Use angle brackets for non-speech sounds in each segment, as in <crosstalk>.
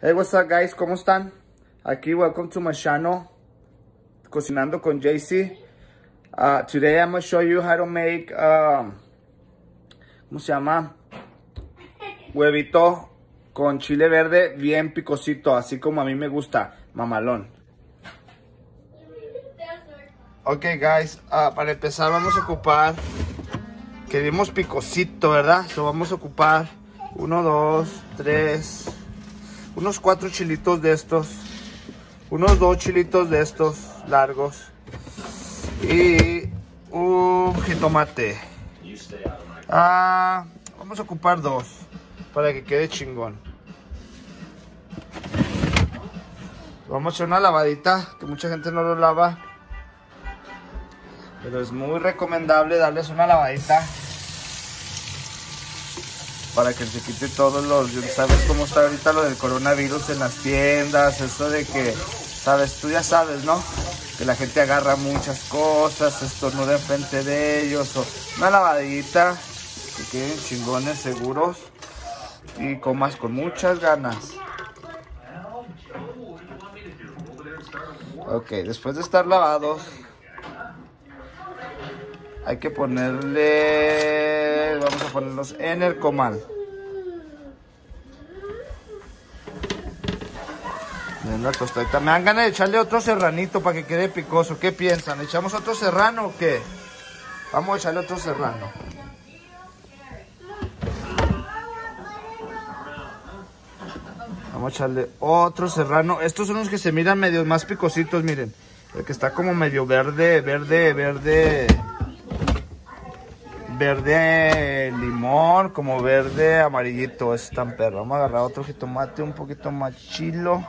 Hey, what's up guys? ¿Cómo están? Aquí, welcome to my channel, Cocinando con JC. Uh, today I'm going to show you how to make, um, ¿cómo se llama? Huevito con chile verde bien picosito, así como a mí me gusta, mamalón. Ok guys, uh, para empezar vamos a ocupar, queremos picosito, ¿verdad? So vamos a ocupar uno, dos, tres, unos cuatro chilitos de estos, unos dos chilitos de estos largos y un jitomate. Ah, vamos a ocupar dos para que quede chingón. Vamos a hacer una lavadita, que mucha gente no lo lava. Pero es muy recomendable darles una lavadita para que se quite todos los... ¿Sabes cómo está ahorita lo del coronavirus en las tiendas? Eso de que, ¿sabes? Tú ya sabes, ¿no? Que la gente agarra muchas cosas, estornuda enfrente de ellos. O una lavadita, que queden chingones, seguros. Y comas con muchas ganas. Ok, después de estar lavados, hay que ponerle, vamos a ponerlos en el comal. La tostadita. Me dan ganas de echarle otro serranito para que quede picoso. ¿Qué piensan? ¿Echamos otro serrano o qué? Vamos a echarle otro serrano. Vamos a echarle otro serrano. Estos son los que se miran medio más picositos, miren. El que está como medio verde, verde, verde. Verde limón, como verde amarillito. Es tan perro. Vamos a agarrar otro jitomate un poquito más chilo.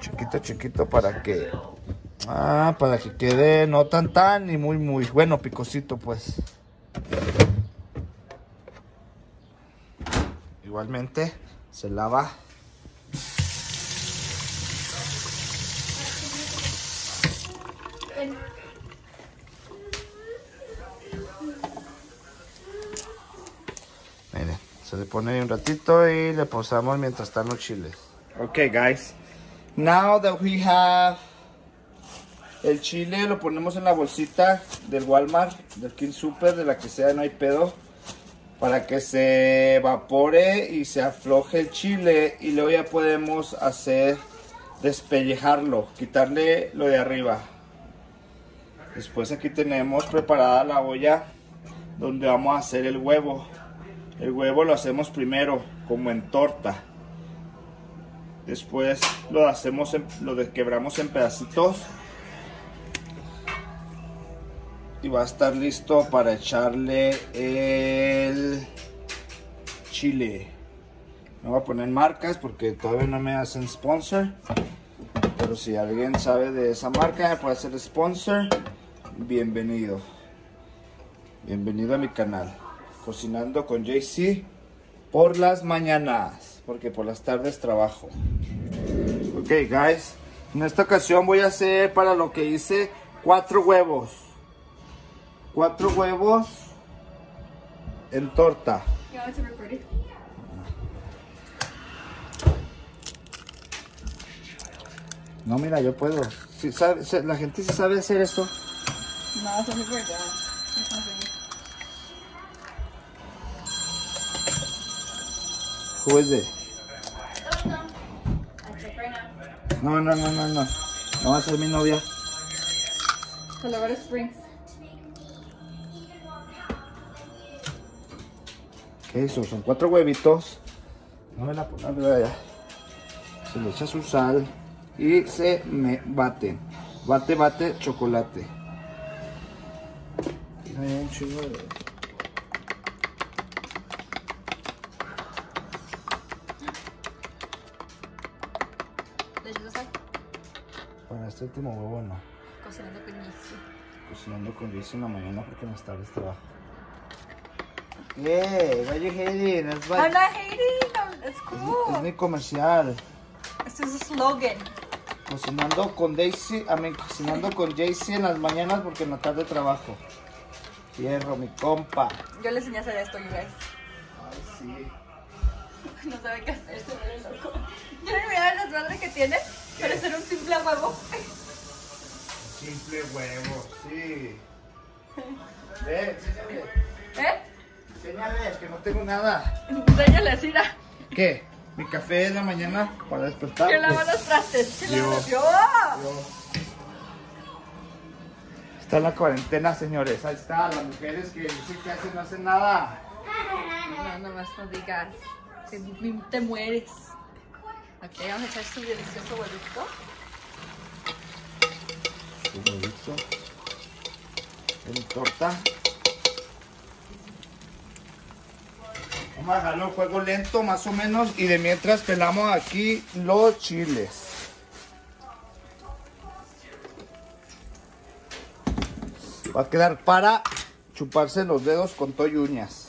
Chiquito, chiquito para que... Ah, para que quede no tan tan y muy, muy bueno, picosito pues. Igualmente se lava Miren, se le pone un ratito y le posamos mientras están los chiles. Ok, guys. Now that we have el chile, lo ponemos en la bolsita del Walmart, del King Super, de la que sea, no hay pedo. Para que se evapore y se afloje el chile. Y luego ya podemos hacer despellejarlo, quitarle lo de arriba. Después aquí tenemos preparada la olla donde vamos a hacer el huevo. El huevo lo hacemos primero como en torta. Después lo hacemos, en, lo quebramos en pedacitos. Y va a estar listo para echarle el chile. No voy a poner marcas porque todavía no me hacen sponsor. Pero si alguien sabe de esa marca, me puede hacer sponsor. Bienvenido. Bienvenido a mi canal. Cocinando con JC por las mañanas. Porque por las tardes trabajo. Ok, guys. En esta ocasión voy a hacer para lo que hice cuatro huevos. Cuatro huevos en torta. No, mira, yo puedo. Si sabe, la gente sí sabe hacer esto. No, eso Who is it? No, no, no, no, no. No va a ser mi novia. Colorado Springs. ¿Qué eso? Son cuatro huevitos. No me la pongan allá. Se le echa su sal y se me bate. Bate, bate, chocolate. Hay un de... este último huevo no. Cocinando con Jessy. Cocinando con Jessy en la mañana porque más tarde trabajo. Yeah, why you hating? I'm not hating. I'm- It's es, cool. es mi comercial. Este es un slogan. Cocinando con Daisy, a mí cocinando con Jaycee en las mañanas porque en la tarde trabajo. Fierro, mi compa. Yo le enseñé a hacer esto, you guys. Ay, sí. <laughs> No sabe qué hacer, se vuelve loco. desmadre que tiene. Parece un simple huevo. Simple huevo, sí. Ve, enséñale. ¿Eh? Enséñale, que no tengo nada. Enséñale, Cira. ¿Qué? Mi café en la mañana para despertar. ¿Quién lava los trastes? ¿Quién lava Yo. yo. Está en la cuarentena, señores. Ahí está, las mujeres que dicen que hacen, no hacen nada. No, nomás no digas. Te, te mueres. Ok, vamos a echar su delicioso huevito. Un huevito. En torta. Vamos a dejarlo en fuego lento, más o menos. Y de mientras pelamos aquí los chiles. Va a quedar para chuparse los dedos con todo y uñas.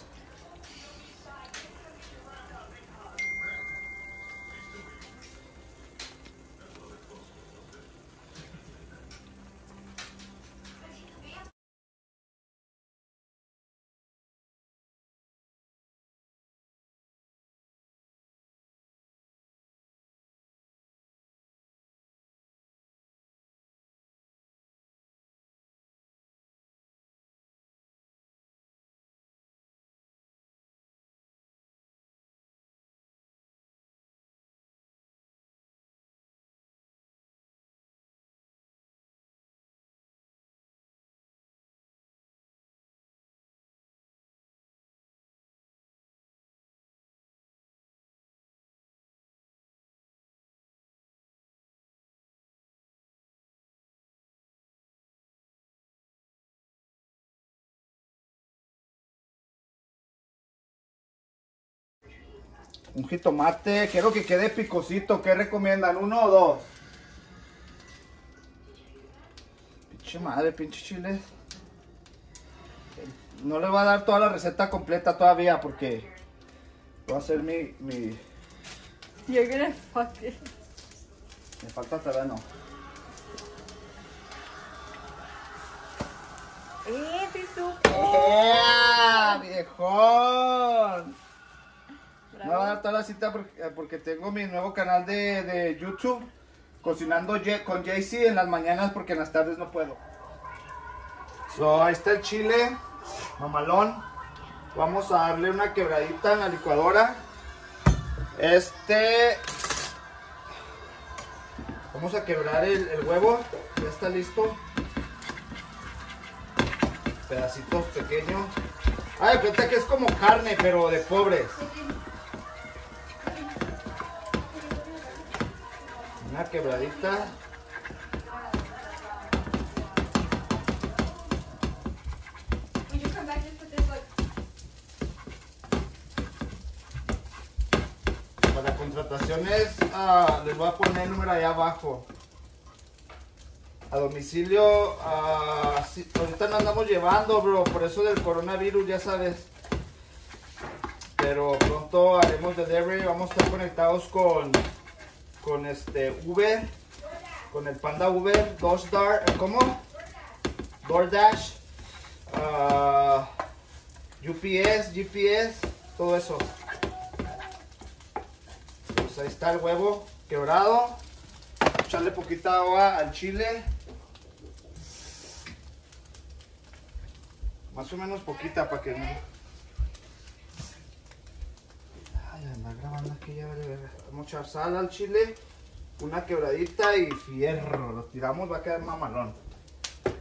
Un jitomate, quiero que quede picosito. ¿Qué recomiendan? ¿Uno o dos? Pinche madre, pinche chile. No le voy a dar toda la receta completa todavía porque voy a hacer mi. mi You're gonna fuck it. me falta terreno. Eh, sí supo. ¡Ea, viejón! Me voy a dar toda la cita porque, eh, porque tengo mi nuevo canal de, de YouTube, Cocinando con Jaycee en las mañanas porque en las tardes no puedo. So, ahí está el chile, mamalón. Vamos a darle una quebradita en la licuadora. Este... Vamos a quebrar el, el huevo, ya está listo. Pedacitos pequeños. Ay, cuenta que es como carne, pero de pobres. Quebradita. Para contrataciones, ah, les voy a poner el número allá abajo. A domicilio, sí, ahorita no andamos llevando, bro, por eso del coronavirus, ya sabes. Pero pronto haremos delivery, vamos a estar conectados con, con este Uber, con el Panda Uber, DoorDash, ¿cómo? DoorDash, ah, UPS, GPS, todo eso. Pues ahí está el huevo quebrado. Echarle poquita agua al chile. Más o menos poquita para que no. Ay, anda grabando aquí ya vale verga. Vamos a echar sal al chile. Una quebradita y fierro. Lo tiramos, va a quedar mamalón.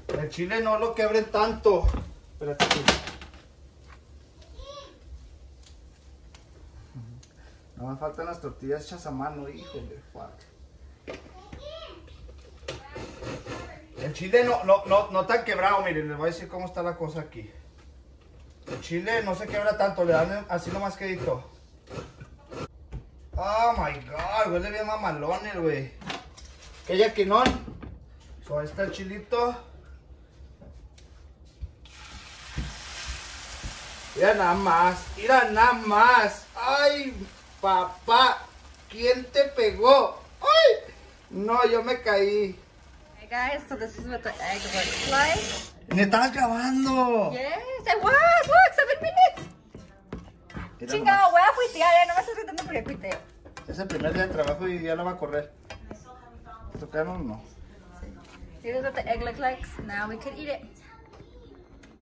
El chile no lo quebren tanto. Espérate. No me faltan las tortillas hechas a mano, híjole, fuck. El chile no, no, no, no tan quebrado, miren, les voy a decir cómo está la cosa aquí. El chile no se quebra tanto, le dan así nomás quedito. Oh my god, huele bien mamalón el güey. ¿Qué yaquinón? So, ahí está el chilito. Mira nada más, mira nada más. Ay, papá, ¿quién te pegó? Ay, no, yo me caí. Hey guys, so this is what the egg looks like. Me estabas grabando. Yes, it was. Look, seven minutes. Chingado, voy a cuitear, eh. No me estás gritando porque cuiteo. Es el primer día de trabajo y ya lo va a correr. ¿Tocaron? No. Here's what the egg looks like. Now we could eat it.